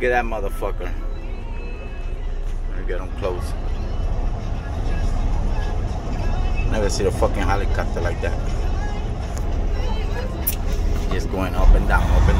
Look at that motherfucker. Let me get him close. Never see a fucking helicopter like that. Just going up and down, up and down.